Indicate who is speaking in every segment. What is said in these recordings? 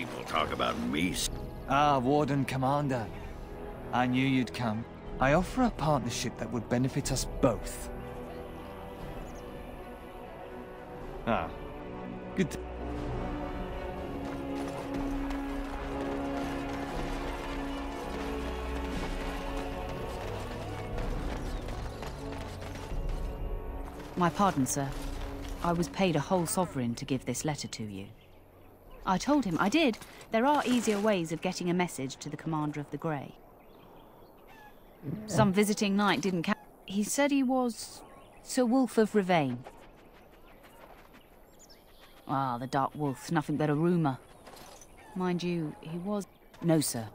Speaker 1: People talk about me.
Speaker 2: Ah, Warden Commander. I knew you'd come. I offer a partnership that would benefit us both. Ah. Good.
Speaker 3: My pardon, sir. I was paid a whole sovereign to give this letter to you. I told him I did. There are easier ways of getting a message to the commander of the Grey. Some visiting knight didn't ca- He said he was Sir Wolf of Rivain. Ah, the Dark Wolf, nothing but a rumour. Mind you, he was... No, sir.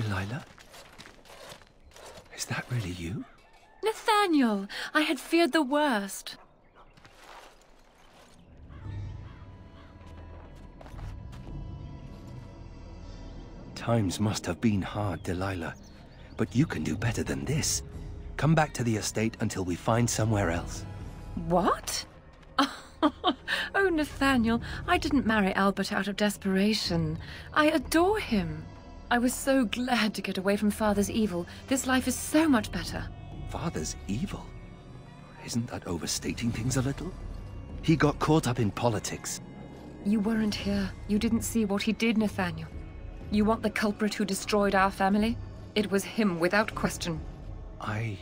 Speaker 4: Delilah? Is that really you?
Speaker 5: Nathaniel, I had feared the worst.
Speaker 4: Times must have been hard, Delilah. But you can do better than this. Come back to the estate until we find somewhere else.
Speaker 5: What? oh, Nathaniel, I didn't marry Albert out of desperation. I adore him. I was so glad to get away from Father's evil. This life is so much better.
Speaker 4: Father's evil? Isn't that overstating things a little? He got caught up in politics.
Speaker 5: You weren't here. You didn't see what he did, Nathaniel. You want the culprit who destroyed our family? It was him, without question.
Speaker 4: I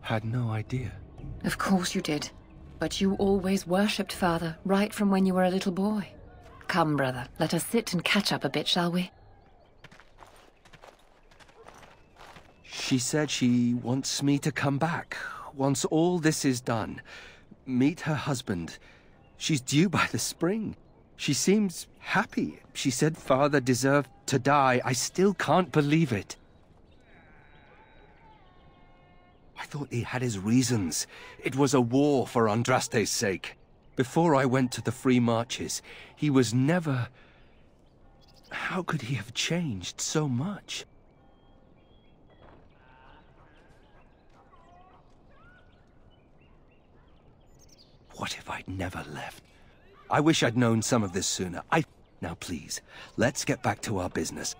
Speaker 4: had no idea.
Speaker 5: Of course you did. But you always worshipped Father, right from when you were a little boy. Come, brother, let us sit and catch up a bit, shall we?
Speaker 4: She said she wants me to come back once all this is done. Meet her husband. She's due by the spring. She seems happy. She said father deserved to die. I still can't believe it. I thought he had his reasons. It was a war for Andraste's sake. Before I went to the Free Marches, he was never... How could he have changed so much? What if I'd never left? I wish I'd known some of this sooner. I... Now please, let's get back to our business.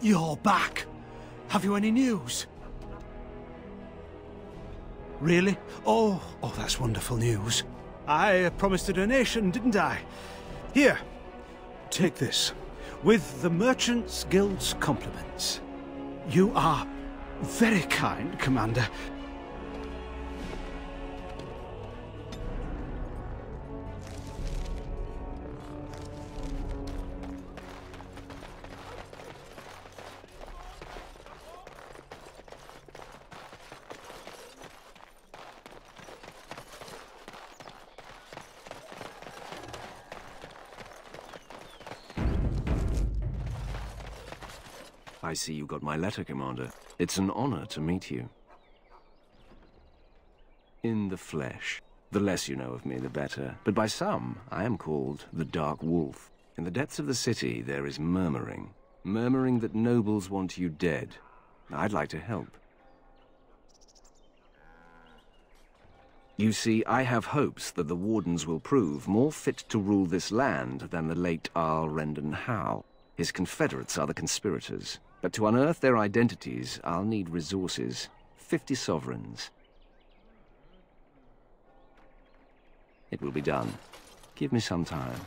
Speaker 6: You're back. Have you any news? Really? Oh, oh, that's wonderful news. I uh, promised a donation, didn't I? Here, take this. With the Merchants Guild's compliments. You are very kind, Commander.
Speaker 7: See you got my letter, Commander. It's an honor to meet you. In the flesh. The less you know of me, the better. But by some, I am called the Dark Wolf. In the depths of the city, there is murmuring. Murmuring that nobles want you dead. I'd like to help. You see, I have hopes that the Wardens will prove more fit to rule this land than the late Arl Rendon Howe. His confederates are the conspirators. But to unearth their identities, I'll need resources. Fifty sovereigns. It will be done. Give me some time.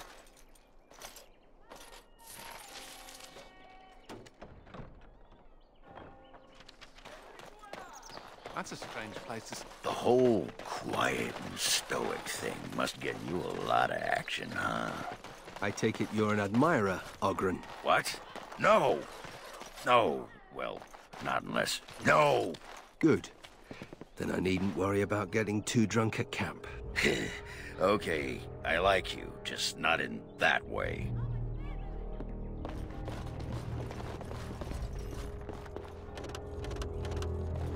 Speaker 4: That's a strange place to...
Speaker 1: The whole quiet and stoic thing must get you a lot of action, huh?
Speaker 4: I take it you're an admirer, Oghren.
Speaker 1: What? No! No. Well, not unless... No!
Speaker 4: Good. Then I needn't worry about getting too drunk at camp.
Speaker 1: okay, I like you, just not in that way.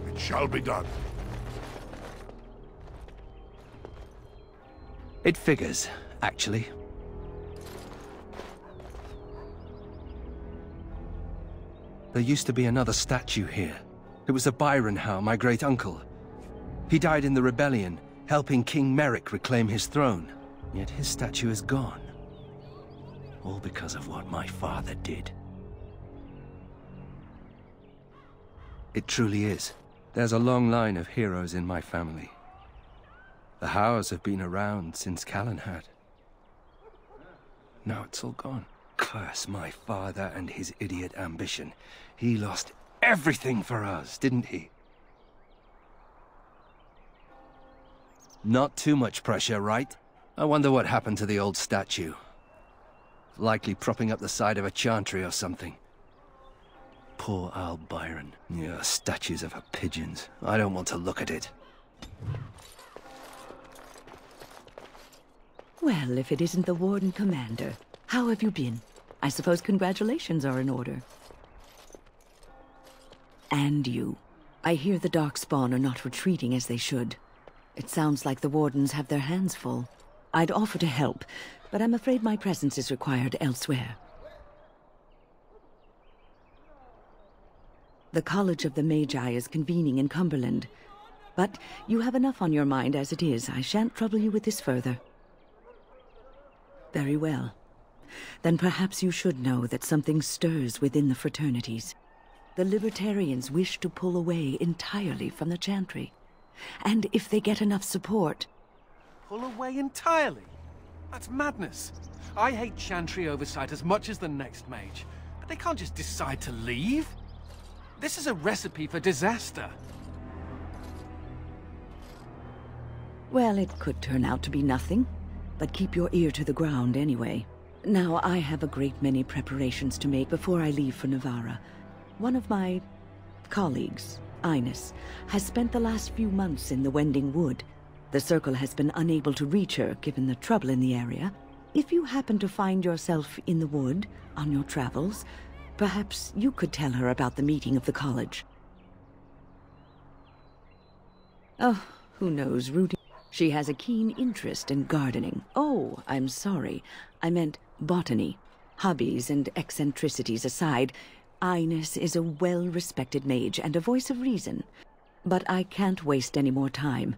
Speaker 8: It shall be done.
Speaker 4: It figures, actually. There used to be another statue here. It was a Byron Howe, my great uncle. He died in the rebellion, helping King Maric reclaim his throne. Yet his statue is gone. All because of what my father did. It truly is. There's a long line of heroes in my family. The Howes have been around since Calenhad. Now it's all gone. Curse my father and his idiot ambition. He lost everything for us, didn't he? Not too much pressure, right? I wonder what happened to the old statue. Likely propping up the side of a chantry or something. Poor Al Byron. Yeah, statues of her pigeons. I don't want to look at it.
Speaker 9: Well, if it isn't the Warden Commander, how have you been? I suppose congratulations are in order. And you. I hear the Darkspawn are not retreating as they should. It sounds like the Wardens have their hands full. I'd offer to help, but I'm afraid my presence is required elsewhere. The College of the Magi is convening in Cumberland. But you have enough on your mind as it is. I shan't trouble you with this further. Very well. Then perhaps you should know that something stirs within the fraternities. The Libertarians wish to pull away entirely from the Chantry. And if they get enough support...
Speaker 10: Pull away entirely? That's madness. I hate Chantry oversight as much as the next mage. But they can't just decide to leave. This is a recipe for disaster.
Speaker 9: Well, it could turn out to be nothing. But keep your ear to the ground anyway. Now, I have a great many preparations to make before I leave for Nevarra. One of my colleagues, Ines, has spent the last few months in the Wending Wood. The Circle has been unable to reach her, given the trouble in the area. If you happen to find yourself in the wood on your travels, perhaps you could tell her about the meeting of the college. Oh, who knows, Rudy? She has a keen interest in gardening. Oh, I'm sorry. I meant botany. Hobbies and eccentricities aside, Ines is a well-respected mage and a voice of reason. But I can't waste any more time.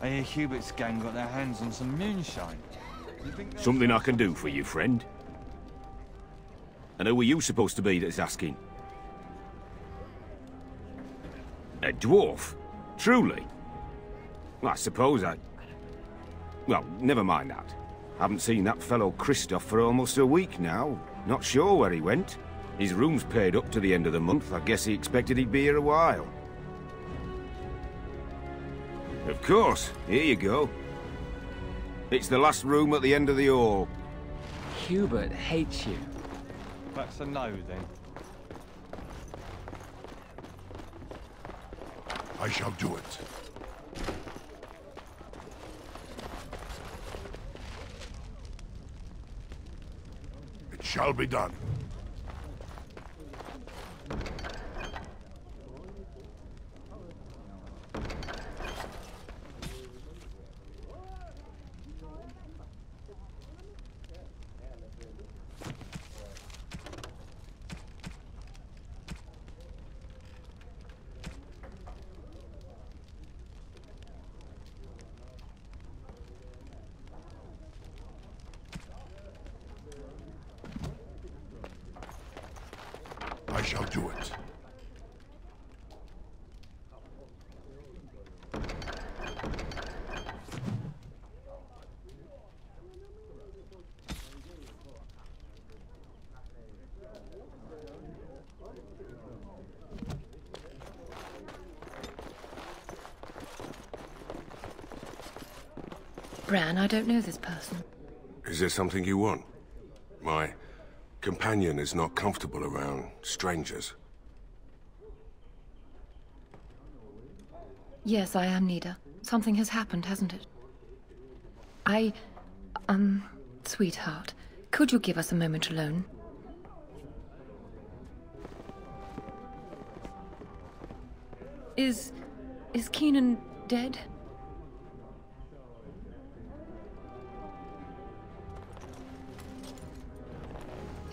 Speaker 2: I hear Hubert's gang got their hands on some moonshine.
Speaker 11: Something I can do for you, friend? And who are you supposed to be that's asking? A dwarf? Truly? I suppose I... Well, never mind that. Haven't seen that fellow Kristoff for almost a week now. Not sure where he went. His room's paid up to the end of the month. I guess he expected he'd be here a while. Of course. Here you go. It's the last room at the end of the hall.
Speaker 12: Hubert hates you.
Speaker 2: That's a no, then.
Speaker 8: I shall do it. It shall be done. I shall do it.
Speaker 5: Bran, I don't know this person.
Speaker 8: Is there something you want? My companion is not comfortable around strangers.
Speaker 5: Yes, I am Nida. Something has happened, hasn't it? I... Um, sweetheart, could you give us a moment alone? Is... is Keenan dead?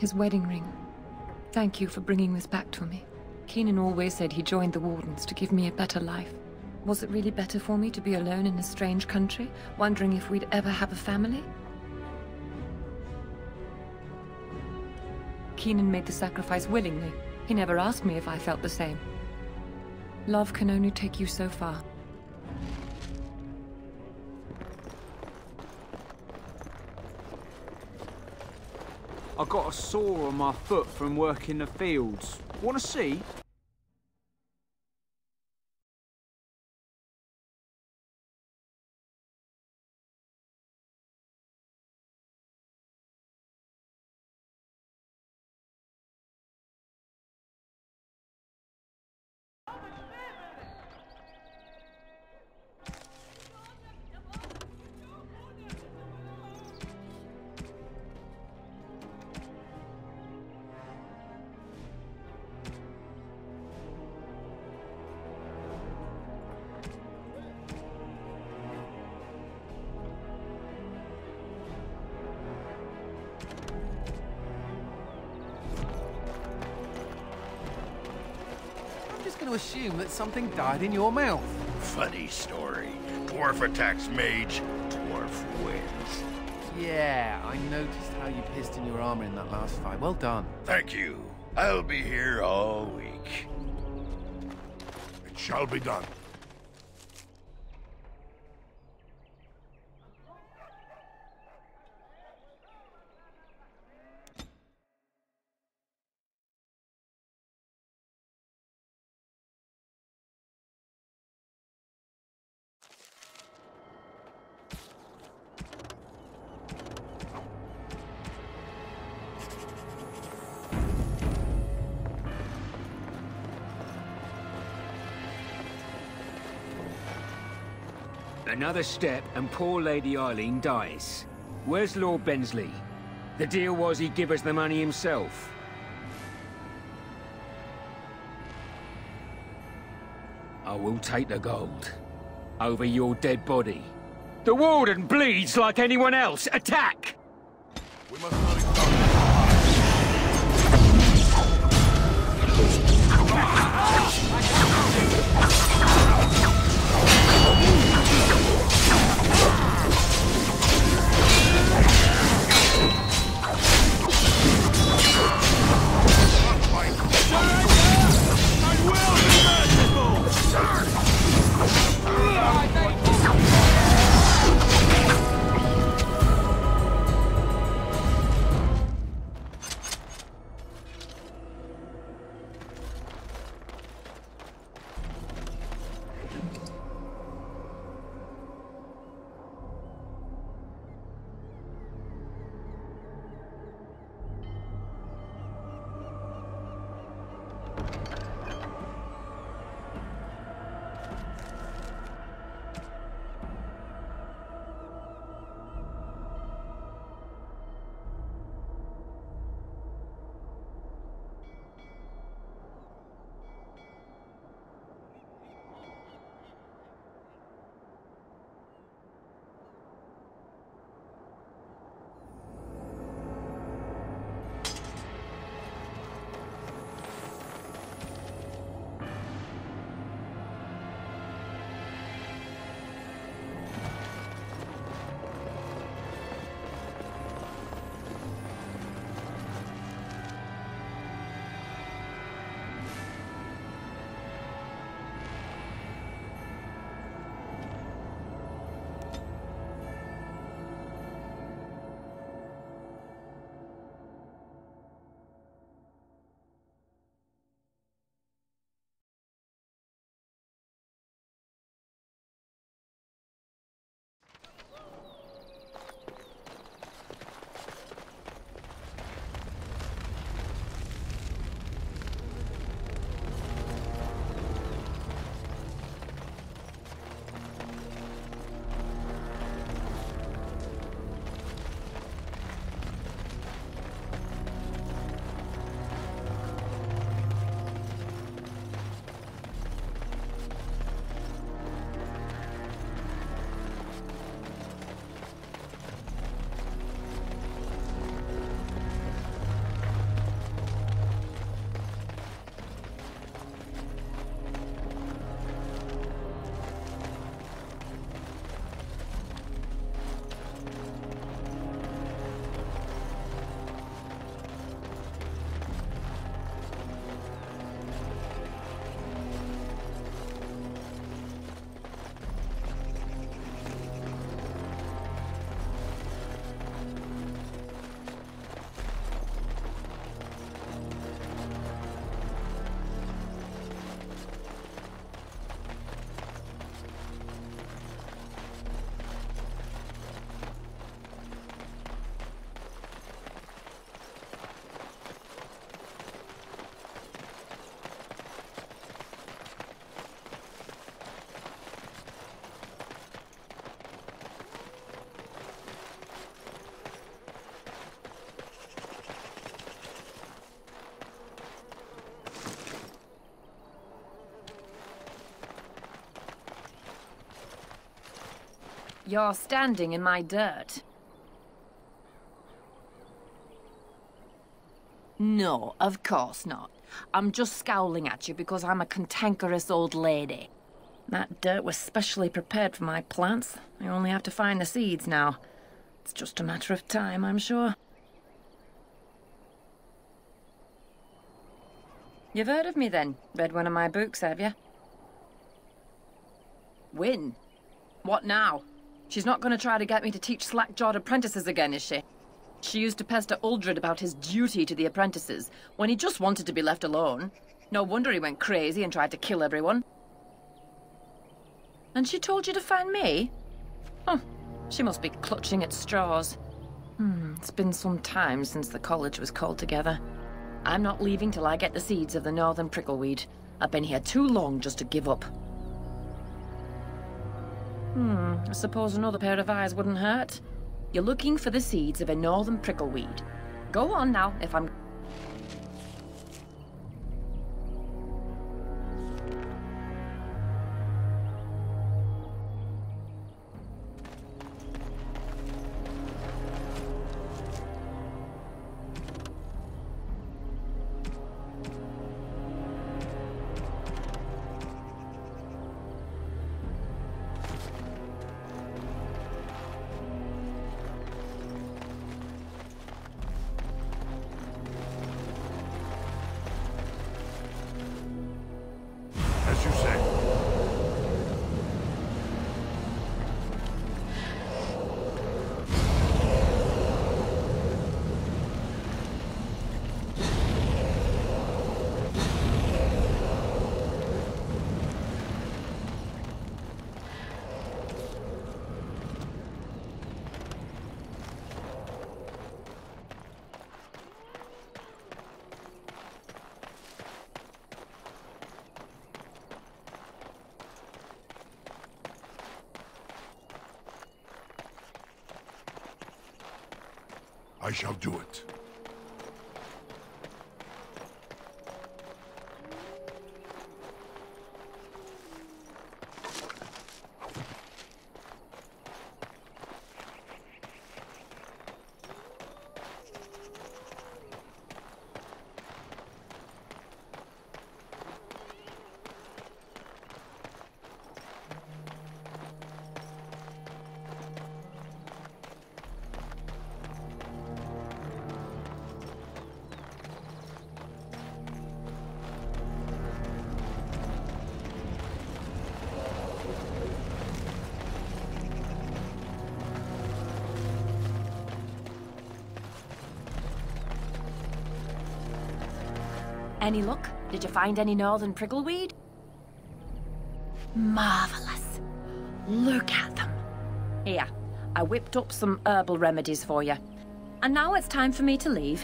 Speaker 5: His wedding ring. Thank you for bringing this back to me. Keenan always said he joined the Wardens to give me a better life. Was it really better for me to be alone in a strange country, wondering if we'd ever have a family? Keenan made the sacrifice willingly. He never asked me if I felt the same. Love can only take you so far.
Speaker 12: I got a sore on my foot from working the fields. Want to see?
Speaker 10: Assume that something died in your mouth.
Speaker 1: Funny story. Dwarf attacks mage, dwarf wins.
Speaker 10: Yeah, I noticed how you pissed in your armor in that last fight. Well done.
Speaker 1: Thank you. I'll be here all week.
Speaker 8: It shall be done.
Speaker 13: Another step and poor Lady Eileen dies. Where's Lord Bensley? The deal was he'd give us the money himself. I will take the gold. Over your dead body. The Warden bleeds like anyone else! Attack!
Speaker 5: You're standing in my dirt. No, of course not. I'm just scowling at you because I'm a cantankerous old lady. That dirt was specially prepared for my plants. I only have to find the seeds now. It's just a matter of time, I'm sure. You've heard of me then? Read one of my books, have you? Wynne? What now? She's not going to try to get me to teach slack-jawed apprentices again, is she? She used to pester Uldred about his duty to the apprentices, when he just wanted to be left alone. No wonder he went crazy and tried to kill everyone. And she told you to find me? Oh, She must be clutching at straws. Hmm, it's been some time since the college was called together. I'm not leaving till I get the seeds of the northern prickleweed. I've been here too long just to give up. Hmm, I suppose another pair of eyes wouldn't hurt. You're looking for the seeds of a northern prickleweed. Go on now, if I'm...
Speaker 8: I shall do it.
Speaker 5: Any luck? Did you find any northern prickleweed? Marvelous. Look at them. Here, I whipped up some herbal remedies for you. And now it's time for me to leave.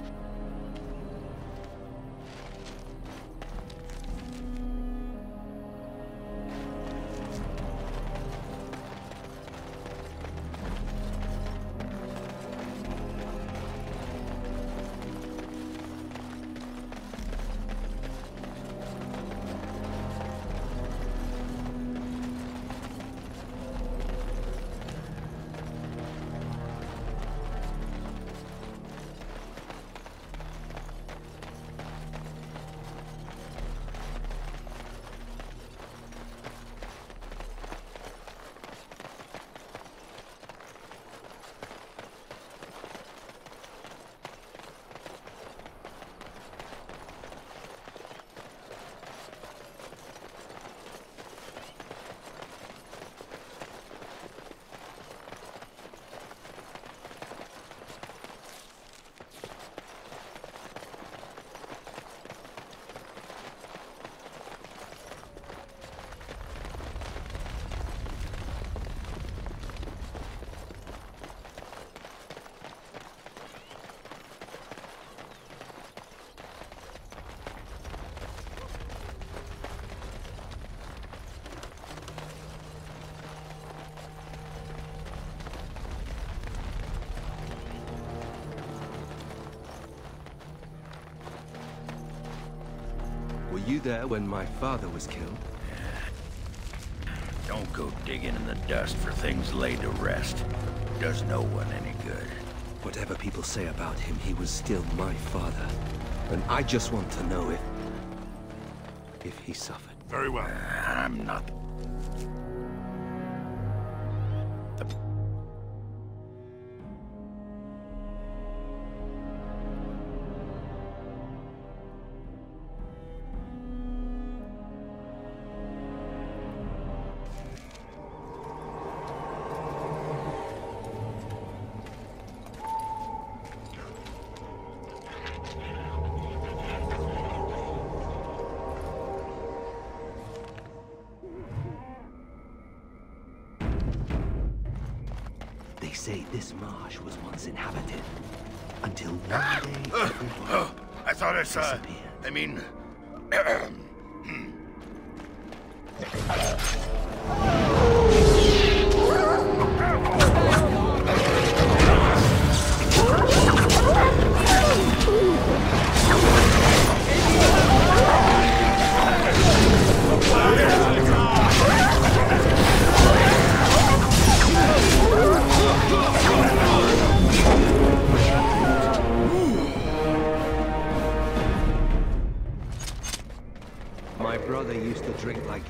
Speaker 4: You there when my father was killed?
Speaker 1: Don't go digging in the dust for things laid to rest. Does no one any good.
Speaker 4: Whatever people say about him, he was still my father. And I just want to know if... if he suffered.
Speaker 8: Very well.
Speaker 1: Uh, I'm not...
Speaker 4: say this marsh was once inhabited. Until one day...
Speaker 1: I thought I saw... I mean...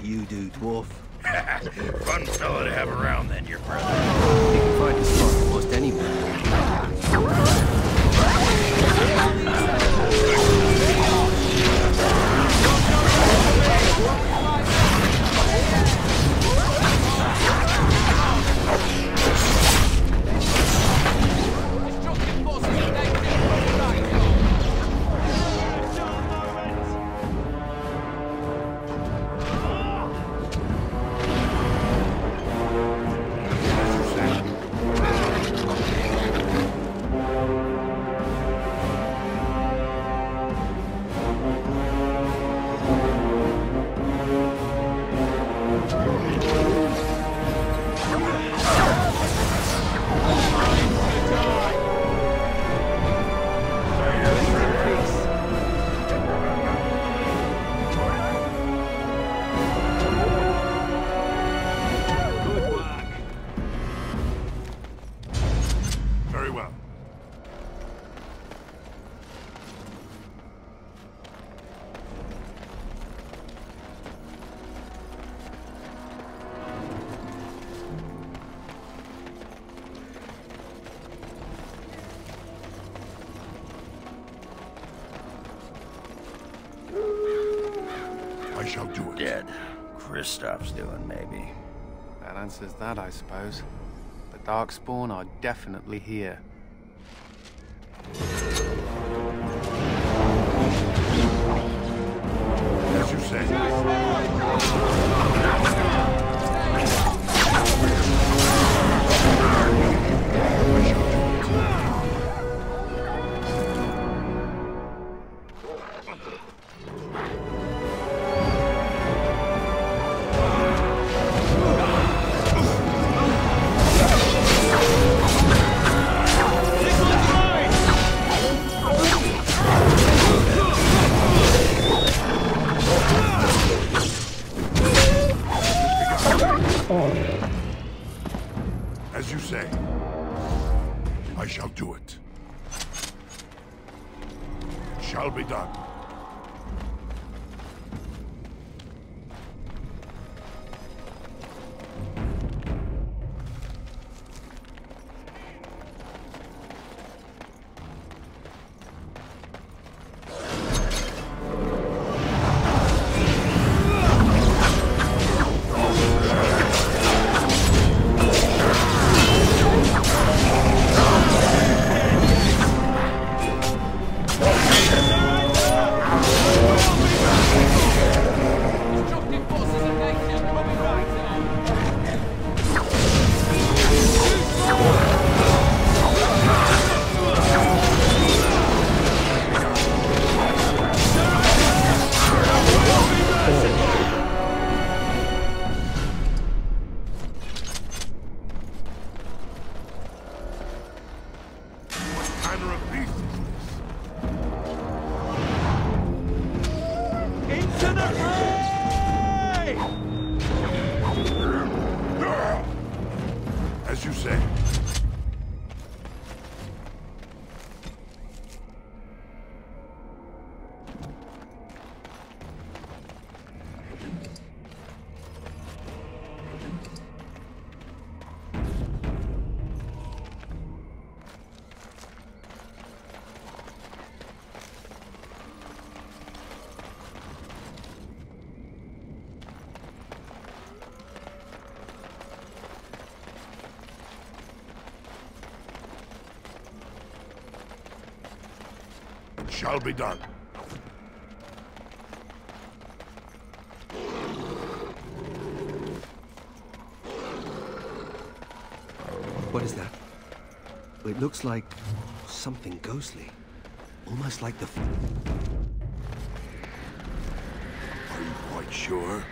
Speaker 4: you do, dwarf.
Speaker 1: Fun fellow to have around then, your brother.
Speaker 10: Answers that, I suppose. The Darkspawn are definitely here.
Speaker 14: Shall be done.
Speaker 4: What is that? It looks like something ghostly. Almost like the...
Speaker 8: Are you quite sure?